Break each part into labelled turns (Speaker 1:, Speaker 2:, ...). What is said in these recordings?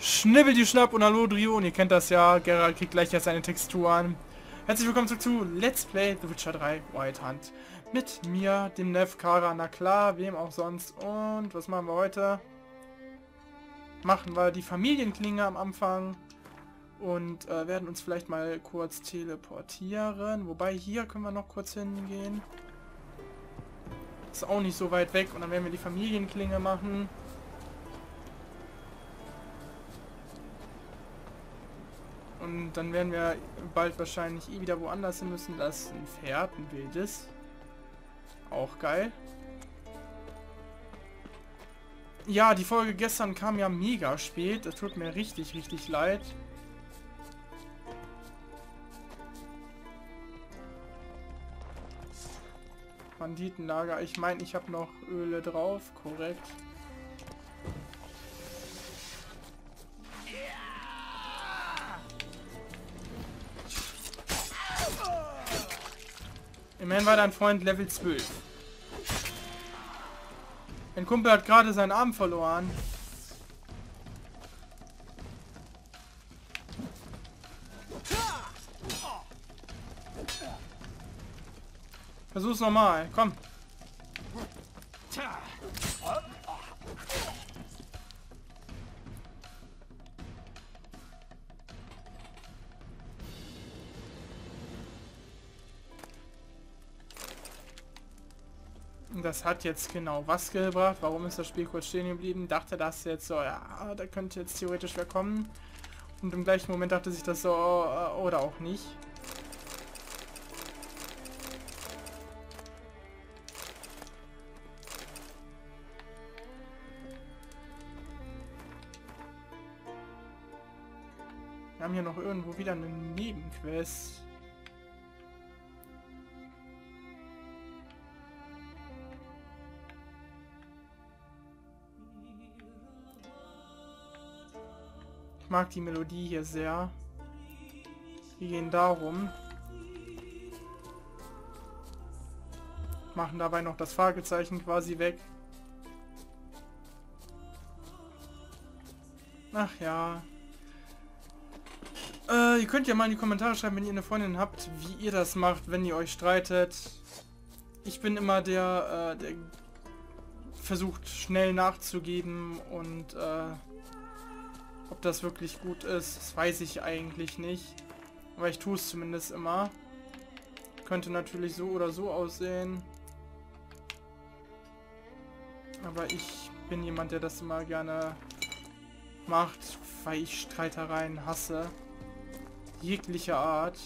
Speaker 1: Schnibbel die Schnapp und hallo Drio und ihr kennt das ja, Geralt kriegt gleich jetzt seine Textur an. Herzlich willkommen zurück zu Let's Play The Witcher 3 White Hunt. Mit mir, dem Nev Kara, na klar, wem auch sonst. Und was machen wir heute? Machen wir die Familienklinge am Anfang und äh, werden uns vielleicht mal kurz teleportieren. Wobei hier können wir noch kurz hingehen. Ist auch nicht so weit weg und dann werden wir die Familienklinge machen. Und dann werden wir bald wahrscheinlich eh wieder woanders hin müssen. Das ist ein Pferd, ein wildes. Auch geil. Ja, die Folge gestern kam ja mega spät. Das tut mir richtig, richtig leid. Banditenlager. Ich meine, ich habe noch Öle drauf. Korrekt. Immerhin war dein Freund Level 12. Mein Kumpel hat gerade seinen Arm verloren. Versuch's nochmal, komm. Das hat jetzt genau was gebracht. Warum ist das Spiel kurz stehen geblieben? Dachte das jetzt so, ja, da könnte jetzt theoretisch wer kommen. Und im gleichen Moment dachte sich das so, äh, oder auch nicht. Wir haben hier noch irgendwo wieder eine Nebenquest. Mag die Melodie hier sehr. Wir gehen darum. Machen dabei noch das Fragezeichen quasi weg. Ach ja. Äh, ihr könnt ja mal in die Kommentare schreiben, wenn ihr eine Freundin habt, wie ihr das macht, wenn ihr euch streitet. Ich bin immer der, äh, der versucht schnell nachzugeben und äh, ob das wirklich gut ist, das weiß ich eigentlich nicht. Aber ich tue es zumindest immer. Könnte natürlich so oder so aussehen. Aber ich bin jemand, der das immer gerne macht, weil ich Streitereien hasse. Jeglicher Art.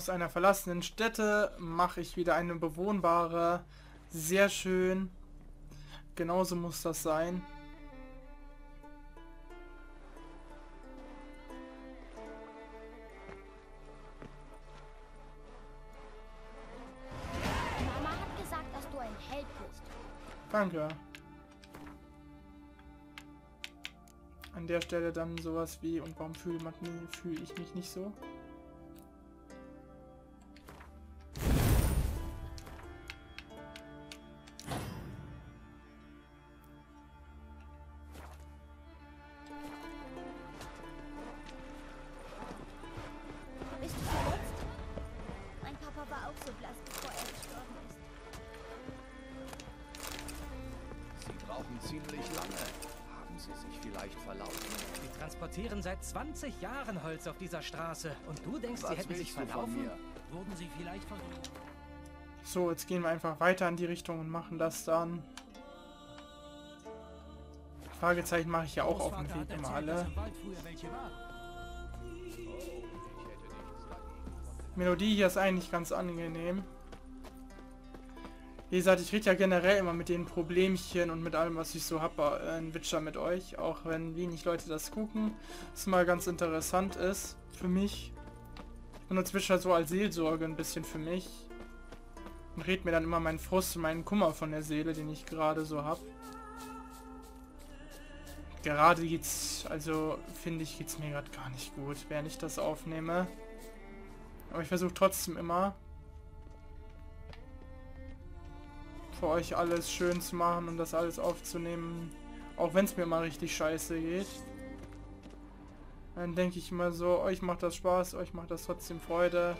Speaker 1: Aus einer verlassenen Stätte mache ich wieder eine bewohnbare. Sehr schön. Genauso muss das sein.
Speaker 2: Mama hat gesagt, dass du ein Held bist.
Speaker 1: Danke. An der Stelle dann sowas wie, und warum fühle fühl ich mich nicht so?
Speaker 3: Vielleicht verlaufen.
Speaker 4: Die transportieren seit 20 Jahren Holz auf dieser Straße. Und du denkst,
Speaker 3: Was
Speaker 4: sie hätten sich verlaufen? Wurden sie vielleicht von...
Speaker 1: So, jetzt gehen wir einfach weiter in die Richtung und machen das dann. Fragezeichen mache ich ja auch auf dem Weg immer alle. Melodie hier ist eigentlich ganz angenehm. Wie gesagt, ich rede ja generell immer mit den Problemchen und mit allem, was ich so habe äh, in Witcher mit euch, auch wenn wenig Leute das gucken. Was mal ganz interessant ist für mich. Ich benutze Witcher so als Seelsorge ein bisschen für mich. Und red mir dann immer meinen Frust und meinen Kummer von der Seele, den ich gerade so habe. Gerade geht's, also finde ich, geht's mir gerade gar nicht gut, während ich das aufnehme. Aber ich versuche trotzdem immer für euch alles schön zu machen und das alles aufzunehmen. Auch wenn es mir mal richtig scheiße geht. Dann denke ich immer so, euch macht das Spaß, euch macht das trotzdem Freude.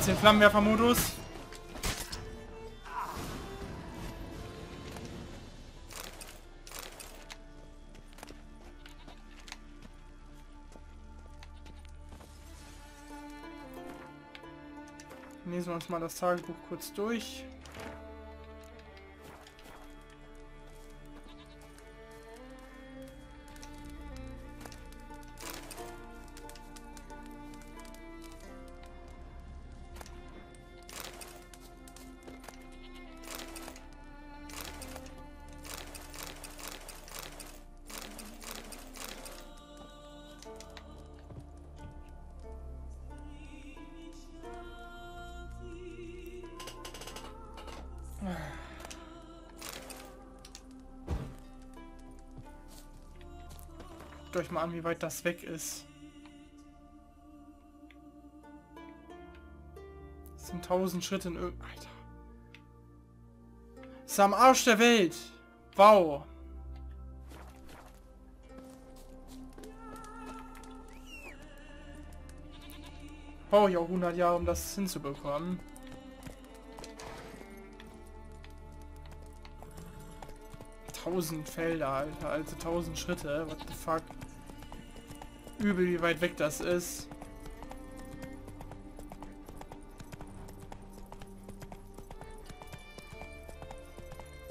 Speaker 4: Du
Speaker 1: den Flammenwerfer-Modus? Lesen wir uns mal das Tagebuch kurz durch. Euch mal an, wie weit das weg ist. Das sind tausend Schritte in Alter. Das ist am Arsch der Welt. Wow. Brauche ich auch 100 Jahre, um das hinzubekommen. Tausend Felder, Alter. Also tausend Schritte. What the fuck? Übel, wie weit weg das ist.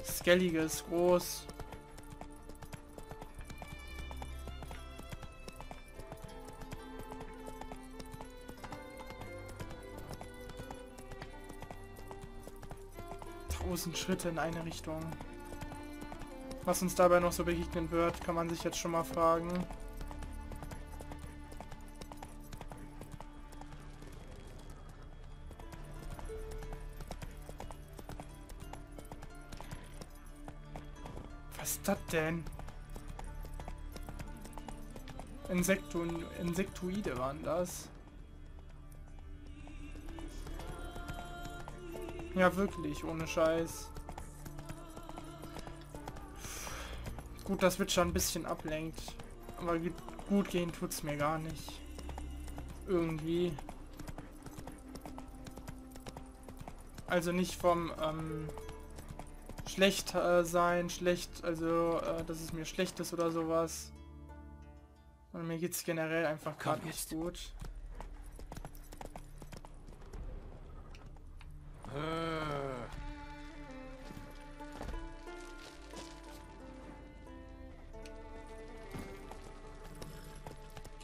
Speaker 1: Skellige ist groß. Tausend Schritte in eine Richtung. Was uns dabei noch so begegnen wird, kann man sich jetzt schon mal fragen. Denn? Insektu Insektoide waren das. Ja, wirklich, ohne Scheiß. Gut, dass Witcher ein bisschen ablenkt. Aber gut gehen tut's mir gar nicht. Irgendwie. Also nicht vom ähm, schlecht äh, sein, schlecht, also äh, dass es mir schlecht ist oder sowas. Und mir geht's generell einfach gerade nicht gut.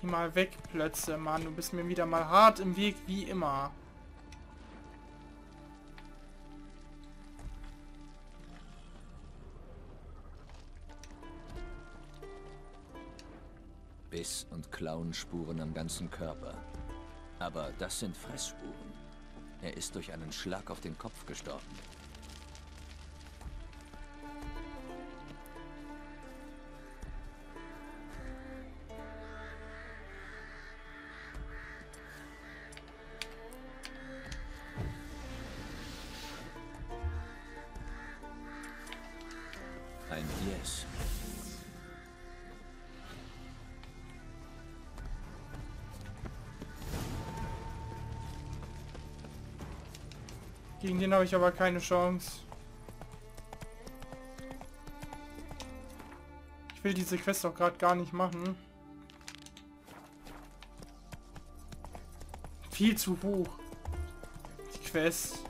Speaker 1: Geh mal weg, Plötze, Mann. Du bist mir wieder mal hart im Weg, wie immer.
Speaker 3: Klauenspuren am ganzen Körper. Aber das sind Fressspuren. Er ist durch einen Schlag auf den Kopf gestorben. Ein Yes.
Speaker 1: Gegen den habe ich aber keine Chance. Ich will diese Quest auch gerade gar nicht machen. Viel zu hoch. Die Quest.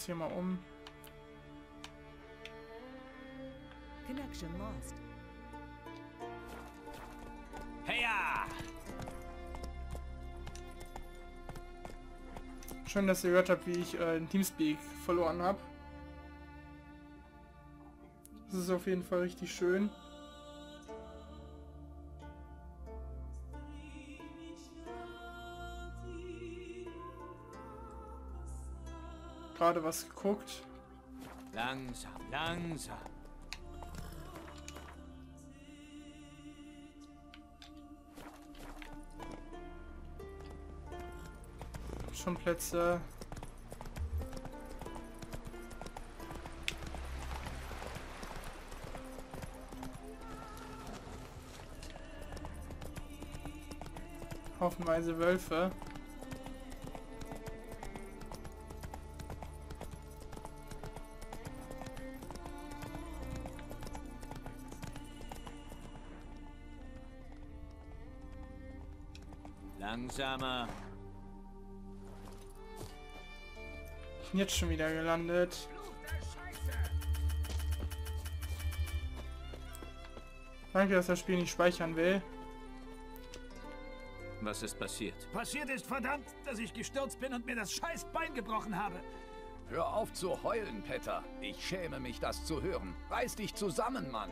Speaker 1: Uns hier mal um.
Speaker 5: Connection lost.
Speaker 6: Heya!
Speaker 1: Schön, dass ihr gehört habt, wie ich äh, in Teamspeak verloren habe. Das ist auf jeden Fall richtig schön. Gerade was geguckt.
Speaker 6: Langsam, langsam.
Speaker 1: Schon Plätze. Haufenweise Wölfe.
Speaker 6: Langsamer.
Speaker 1: Ich bin jetzt schon wieder gelandet. Danke, dass das Spiel nicht speichern will.
Speaker 3: Was ist passiert?
Speaker 6: Passiert ist verdammt, dass ich gestürzt bin und mir das scheiß Bein gebrochen habe.
Speaker 7: Hör auf zu heulen, Petter. Ich schäme mich, das zu hören. Reiß dich zusammen, Mann.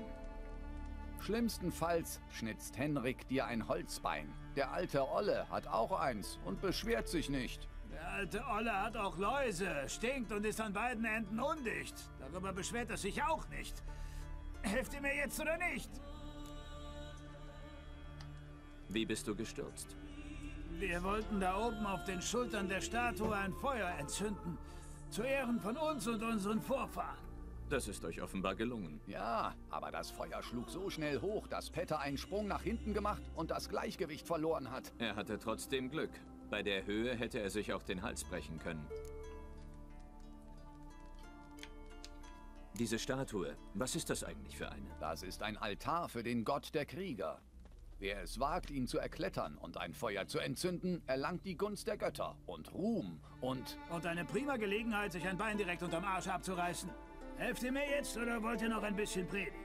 Speaker 7: Schlimmstenfalls schnitzt Henrik dir ein Holzbein. Der alte Olle hat auch eins und beschwert sich nicht.
Speaker 6: Der alte Olle hat auch Läuse, stinkt und ist an beiden Enden undicht. Darüber beschwert er sich auch nicht. Helft ihr mir jetzt oder nicht?
Speaker 3: Wie bist du gestürzt?
Speaker 6: Wir wollten da oben auf den Schultern der Statue ein Feuer entzünden. Zu Ehren von uns und unseren Vorfahren.
Speaker 3: Das ist euch offenbar gelungen.
Speaker 7: Ja, aber das Feuer schlug so schnell hoch, dass Petter einen Sprung nach hinten gemacht und das Gleichgewicht verloren hat.
Speaker 3: Er hatte trotzdem Glück. Bei der Höhe hätte er sich auch den Hals brechen können. Diese Statue, was ist das eigentlich für eine?
Speaker 7: Das ist ein Altar für den Gott der Krieger. Wer es wagt, ihn zu erklettern und ein Feuer zu entzünden, erlangt die Gunst der Götter und Ruhm und...
Speaker 6: Und eine prima Gelegenheit, sich ein Bein direkt unterm Arsch abzureißen. Helft ihr mir jetzt oder wollt ihr noch ein bisschen predigen?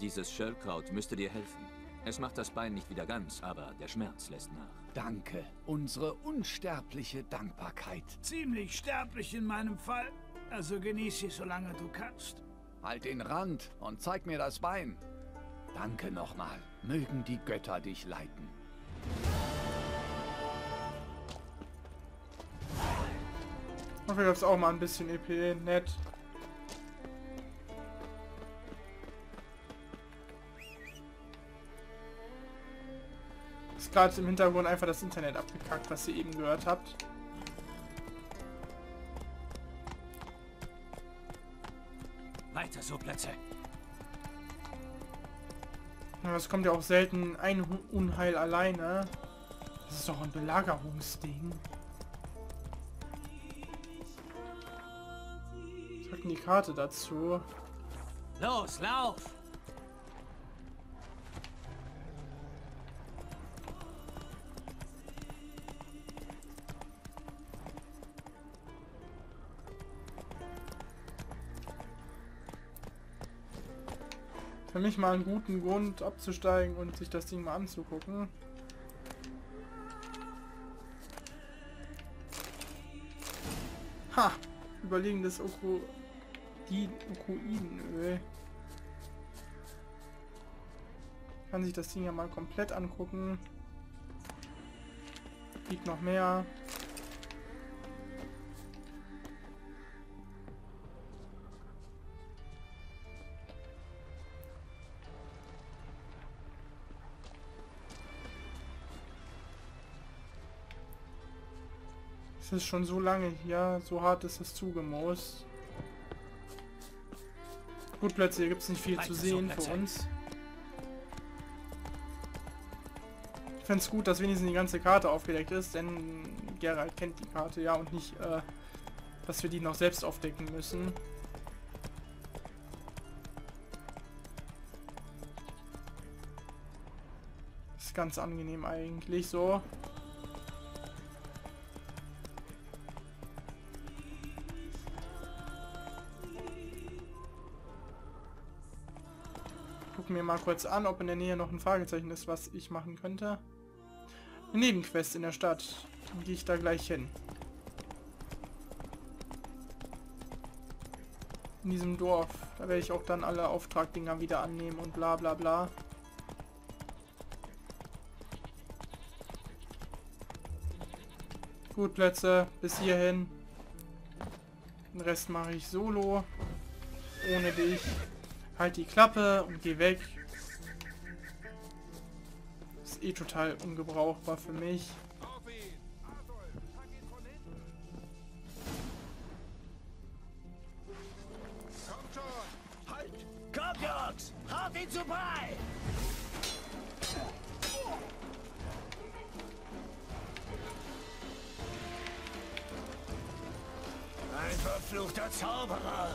Speaker 3: Dieses Schöllkraut müsste dir helfen. Es macht das Bein nicht wieder ganz, aber der Schmerz lässt nach.
Speaker 7: Danke, unsere unsterbliche Dankbarkeit.
Speaker 6: Ziemlich sterblich in meinem Fall. Also genieß sie, solange du kannst.
Speaker 7: Halt den Rand und zeig mir das Bein. Danke nochmal. Mögen die Götter dich leiten.
Speaker 1: Dafür gab es auch mal ein bisschen EP, nett. Ist gerade im Hintergrund einfach das Internet abgekackt, was ihr eben gehört habt.
Speaker 6: Weiter so, Plätze.
Speaker 1: Ja, es kommt ja auch selten ein Unheil alleine. Das ist doch ein Belagerungsding. Denn die Karte dazu?
Speaker 6: Los, lauf!
Speaker 1: Für mich mal einen guten Grund abzusteigen und sich das Ding mal anzugucken. Ha! Überlegendes Oko... Okoidenöl. Kann sich das Ding ja mal komplett angucken. Liegt noch mehr. Es ist schon so lange hier, so hart ist es zugemoost. Gut, Plätze, hier gibt es nicht viel zu sehen für uns. Ich fände es gut, dass wenigstens die ganze Karte aufgedeckt ist, denn Gerald kennt die Karte ja und nicht, äh, dass wir die noch selbst aufdecken müssen. Ist ganz angenehm eigentlich so. Gucken wir mal kurz an, ob in der Nähe noch ein Fragezeichen ist, was ich machen könnte. Eine Nebenquest in der Stadt. Dann gehe ich da gleich hin. In diesem Dorf. Da werde ich auch dann alle Auftragdinger wieder annehmen und bla bla bla. Gut, Plätze. Bis hierhin. Den Rest mache ich solo. Ohne dich. Halt die Klappe und geh weg. Ist eh total ungebrauchbar für mich.
Speaker 6: Haut ihn zu Brei! Ein verfluchter Zauberer!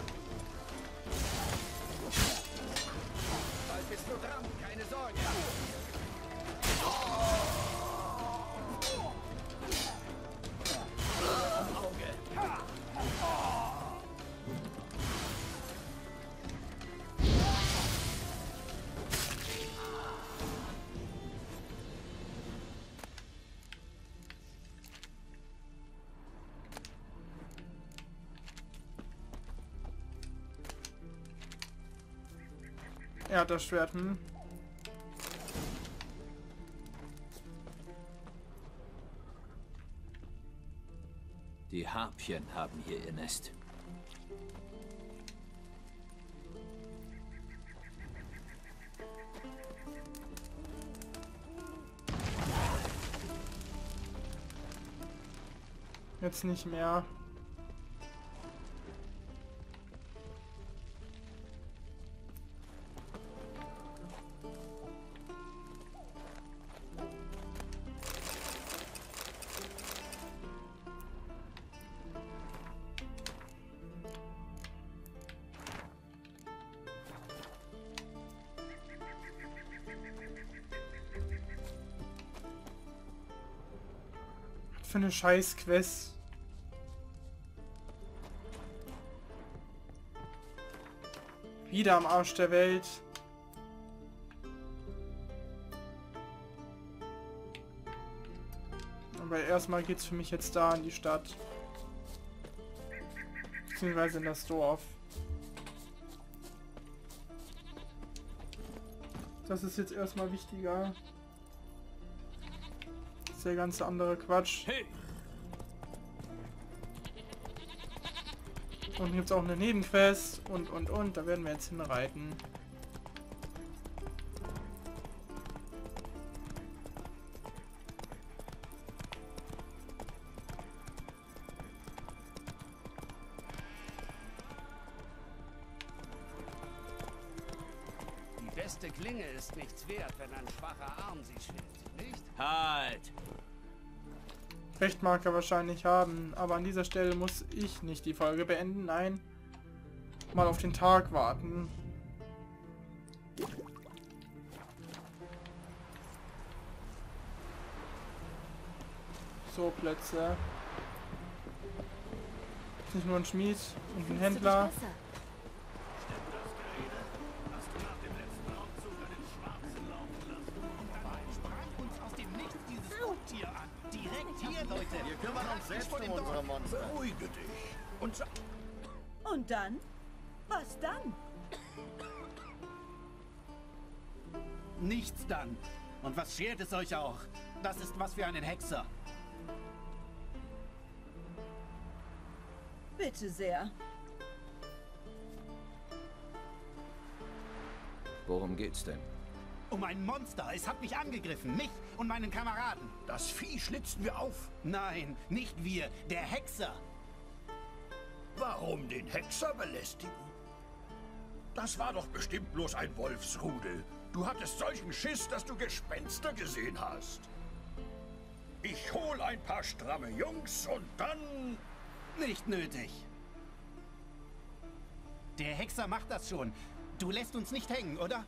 Speaker 7: Bald bist du dran, keine Sorge.
Speaker 1: Er hat das Schwert, hm?
Speaker 3: Die Harpien haben hier ihr Nest.
Speaker 1: Jetzt nicht mehr. Eine Scheiß-Quest. Wieder am Arsch der Welt. Aber erstmal geht's für mich jetzt da in die Stadt. Beziehungsweise in das Dorf. Das ist jetzt erstmal wichtiger. Das ist der ganze andere Quatsch.
Speaker 6: Hey!
Speaker 1: Und gibt es auch eine Nebenquest und und und. Da werden wir jetzt hinreiten. Recht mag er wahrscheinlich haben, aber an dieser Stelle muss ich nicht die Folge beenden. Nein, mal auf den Tag warten. So, Plätze. Ist Nicht nur ein Schmied und ein Händler.
Speaker 8: Leute.
Speaker 9: Wir kümmern uns selbst um unsere Monster.
Speaker 10: Beruhige dich. Und sa
Speaker 5: Und dann? Was dann?
Speaker 8: Nichts dann. Und was schert es euch auch? Das ist was für einen Hexer.
Speaker 5: Bitte sehr.
Speaker 3: Worum geht's denn?
Speaker 8: Um ein Monster. Es hat mich angegriffen. Mich und meinen Kameraden.
Speaker 10: das Vieh schlitzen wir auf.
Speaker 8: Nein, nicht wir. Der Hexer.
Speaker 10: Warum den Hexer belästigen? Das war doch bestimmt bloß ein Wolfsrudel. Du hattest solchen Schiss, dass du Gespenster gesehen hast. Ich hol ein paar stramme Jungs und dann...
Speaker 8: Nicht nötig. Der Hexer macht das schon. Du lässt uns nicht hängen, oder?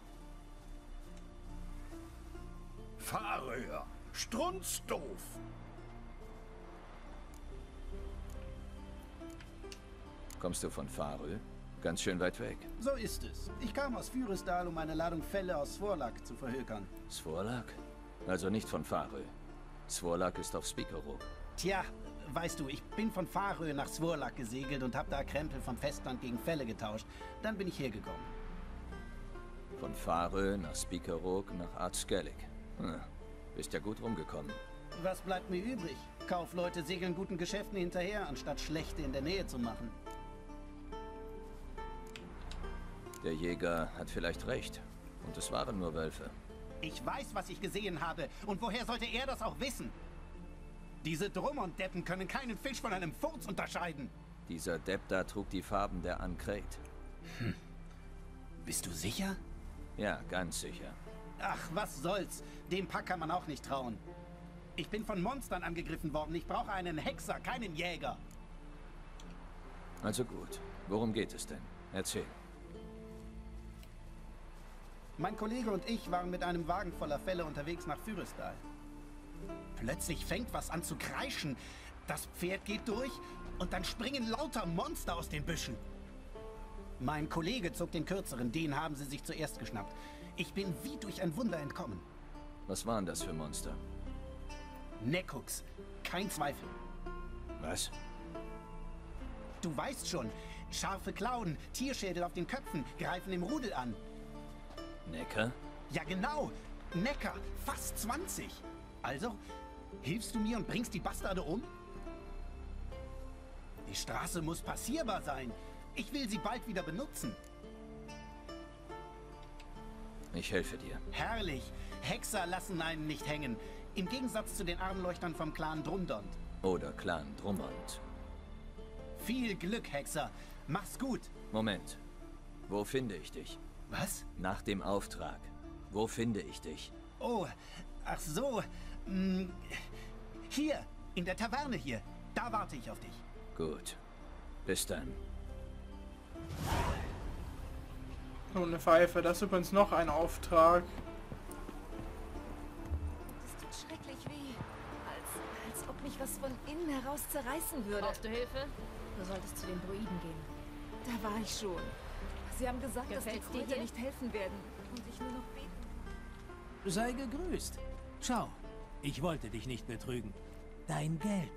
Speaker 10: Fahrröhr. Strunzdoof.
Speaker 3: Kommst du von Farö? Ganz schön weit weg.
Speaker 8: So ist es. Ich kam aus Füresdal, um eine Ladung Felle aus Svorlak zu verhökern.
Speaker 3: Svorlak? Also nicht von Farö. Svorlak ist auf Spikerok.
Speaker 8: Tja, weißt du, ich bin von Farö nach Svorlak gesegelt und hab da Krempel vom Festland gegen Felle getauscht. Dann bin ich hergekommen.
Speaker 3: Von Farö nach Spikerok nach Artskellig. Hm. Bist ja gut rumgekommen.
Speaker 8: Was bleibt mir übrig? Kaufleute segeln guten Geschäften hinterher, anstatt schlechte in der Nähe zu machen.
Speaker 3: Der Jäger hat vielleicht recht. Und es waren nur Wölfe.
Speaker 8: Ich weiß, was ich gesehen habe. Und woher sollte er das auch wissen? Diese Drummond-Deppen können keinen Fisch von einem Furz unterscheiden.
Speaker 3: Dieser Depp da trug die Farben der Ankret.
Speaker 8: Bist du sicher?
Speaker 3: Ja, ganz sicher.
Speaker 8: Ach, was soll's. Dem Pack kann man auch nicht trauen. Ich bin von Monstern angegriffen worden. Ich brauche einen Hexer, keinen Jäger.
Speaker 3: Also gut. Worum geht es denn? Erzähl.
Speaker 8: Mein Kollege und ich waren mit einem Wagen voller Fälle unterwegs nach Fürestal. Plötzlich fängt was an zu kreischen. Das Pferd geht durch und dann springen lauter Monster aus den Büschen. Mein Kollege zog den kürzeren, den haben sie sich zuerst geschnappt. Ich bin wie durch ein Wunder entkommen.
Speaker 3: Was waren das für Monster?
Speaker 8: Neckhooks, kein Zweifel.
Speaker 3: Was?
Speaker 8: Du weißt schon, scharfe Klauen, Tierschädel auf den Köpfen greifen im Rudel an.
Speaker 3: Necker?
Speaker 8: Ja genau, Necker, fast 20. Also, hilfst du mir und bringst die Bastarde um? Die Straße muss passierbar sein. Ich will sie bald wieder benutzen.
Speaker 3: Ich helfe dir.
Speaker 8: Herrlich. Hexer lassen einen nicht hängen. Im Gegensatz zu den Armleuchtern vom Clan Drumdond.
Speaker 3: Oder Clan Drummond.
Speaker 8: Viel Glück, Hexer. Mach's gut.
Speaker 3: Moment. Wo finde ich dich?
Speaker 8: Was?
Speaker 3: Nach dem Auftrag. Wo finde ich dich?
Speaker 8: Oh, ach so. Hm, Hier, in der Taverne hier. Da warte ich auf dich.
Speaker 3: Gut. Bis dann.
Speaker 1: Und eine Pfeife. Das ist übrigens noch ein Auftrag.
Speaker 11: Es tut schrecklich weh. Als, als ob mich was von innen heraus zerreißen würde.
Speaker 2: Brauchst du Hilfe? Du solltest zu den Druiden gehen.
Speaker 11: Da war ich schon. Sie haben gesagt, dass die
Speaker 2: Gefällt's dir
Speaker 11: Kräuter nicht helfen werden. Und ich nur noch beten.
Speaker 6: Sei gegrüßt. Schau, ich wollte dich nicht betrügen. Dein Geld.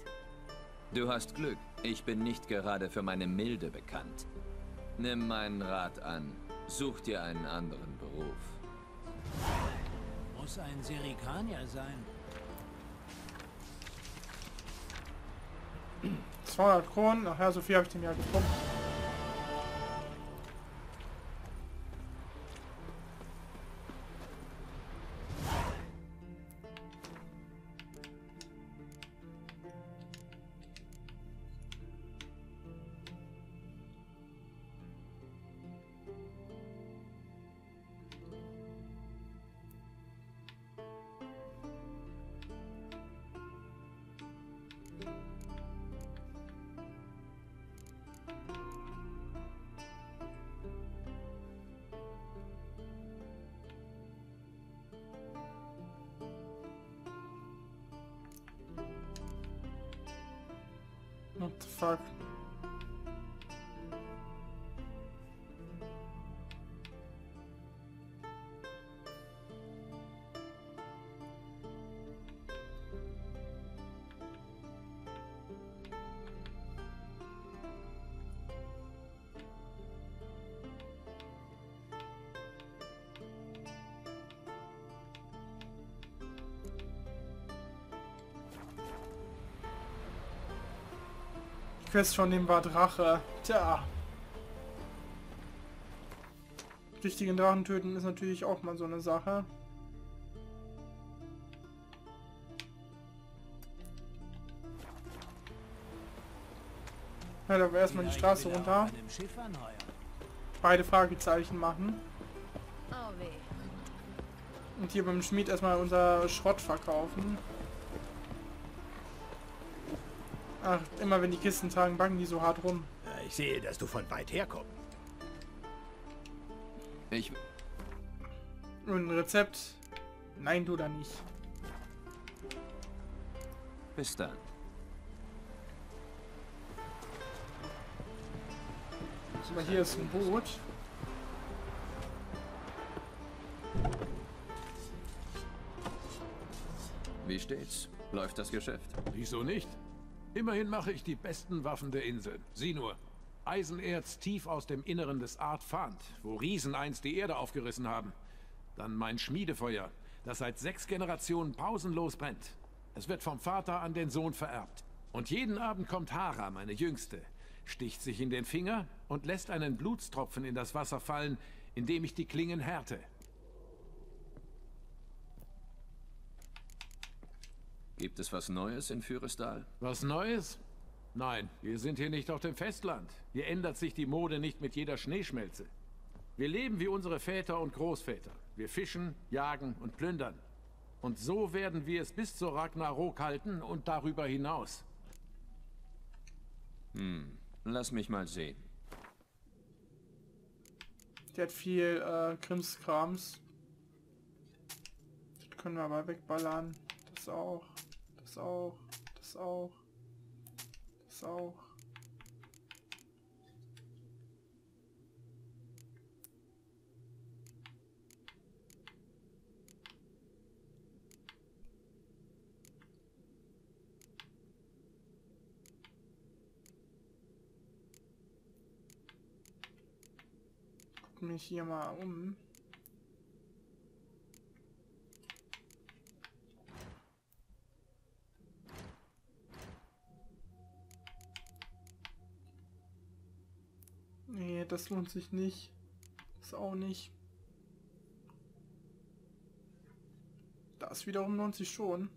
Speaker 3: Du hast Glück. Ich bin nicht gerade für meine Milde bekannt. Nimm meinen Rat an. Such dir einen anderen Beruf.
Speaker 6: Muss ein Serikanier sein.
Speaker 1: 200 Kronen. Ach ja, so viel habe ich dem ja gepumpt. Quest von dem war Drache. Tja. Richtigen Drachen töten ist natürlich auch mal so eine Sache. Ja, aber erstmal die Straße runter. Beide Fragezeichen machen.
Speaker 2: Oh.
Speaker 1: Und hier beim Schmied erstmal unser Schrott verkaufen. Ach, immer wenn die Kisten tragen, bangen die so hart rum.
Speaker 10: Ich sehe, dass du von weit her kommst.
Speaker 3: Ich...
Speaker 1: Und ein Rezept? Nein, du da nicht.
Speaker 3: Bis dann.
Speaker 1: So, hier ist ein Boot.
Speaker 3: Wie steht's? Läuft das Geschäft?
Speaker 12: Wieso nicht? Immerhin mache ich die besten Waffen der Insel. Sieh nur. Eisenerz tief aus dem Inneren des Art Fahnd, wo Riesen einst die Erde aufgerissen haben. Dann mein Schmiedefeuer, das seit sechs Generationen pausenlos brennt. Es wird vom Vater an den Sohn vererbt. Und jeden Abend kommt Hara, meine Jüngste, sticht sich in den Finger und lässt einen Blutstropfen in das Wasser fallen, indem ich die Klingen härte.
Speaker 3: Gibt es was Neues in Fürestal?
Speaker 12: Was Neues? Nein, wir sind hier nicht auf dem Festland. Hier ändert sich die Mode nicht mit jeder Schneeschmelze. Wir leben wie unsere Väter und Großväter. Wir fischen, jagen und plündern. Und so werden wir es bis zur Ragnarok halten und darüber hinaus.
Speaker 3: Hm, lass mich mal sehen.
Speaker 1: Der hat viel äh, Krimskrams. Das können wir aber wegballern. Das auch. Das auch. Das auch. Das auch. Guck mich hier mal um. Nee, das lohnt sich nicht. Das auch nicht. Das wiederum lohnt sich schon.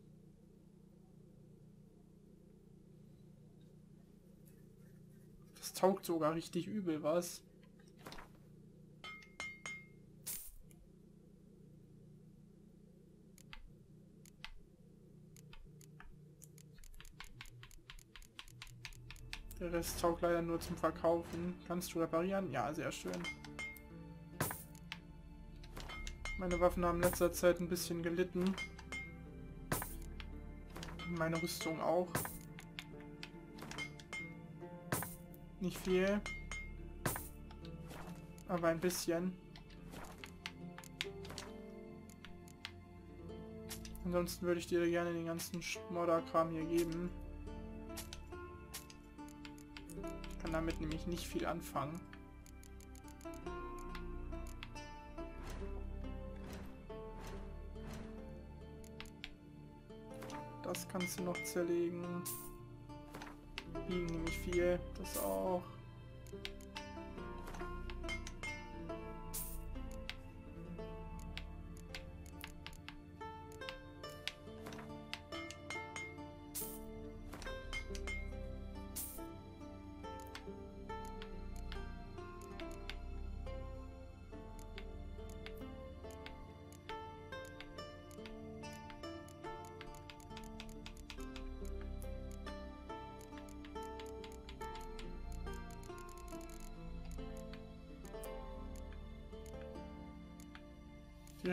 Speaker 1: Das taugt sogar richtig übel, was? Der Rest taugt leider nur zum Verkaufen. Kannst du reparieren? Ja, sehr schön. Meine Waffen haben in letzter Zeit ein bisschen gelitten. Meine Rüstung auch. Nicht viel. Aber ein bisschen. Ansonsten würde ich dir gerne den ganzen Schmodderkram hier geben. Ich kann damit nämlich nicht viel anfangen. Das kannst du noch zerlegen. Liegen nämlich viel. Das auch.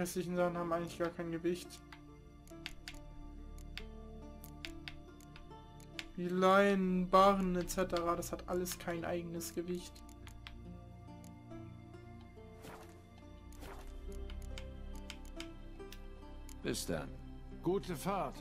Speaker 1: Restlichen Sachen haben eigentlich gar kein Gewicht. Wie Leinen, Barren etc. Das hat alles kein eigenes Gewicht.
Speaker 3: Bis dann.
Speaker 12: Gute Fahrt.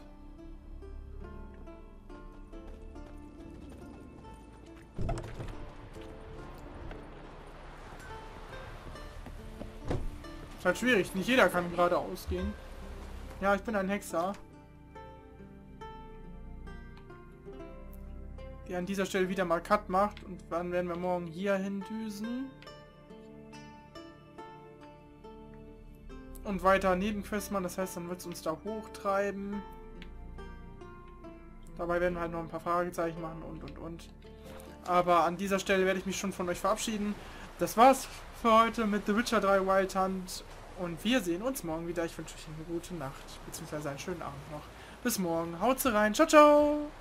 Speaker 1: Ist halt schwierig, nicht jeder kann geradeaus gehen. Ja, ich bin ein Hexer. hier an dieser Stelle wieder mal Cut macht. Und dann werden wir morgen hier hindüsen. Und weiter Nebenquests machen. Das heißt, dann wird es uns da hochtreiben. Dabei werden wir halt noch ein paar Fragezeichen machen und und und. Aber an dieser Stelle werde ich mich schon von euch verabschieden. Das war's für heute mit The Witcher 3 Wild Hunt. Und wir sehen uns morgen wieder. Ich wünsche euch eine gute Nacht. Beziehungsweise einen schönen Abend noch. Bis morgen. Haut rein. Ciao, ciao.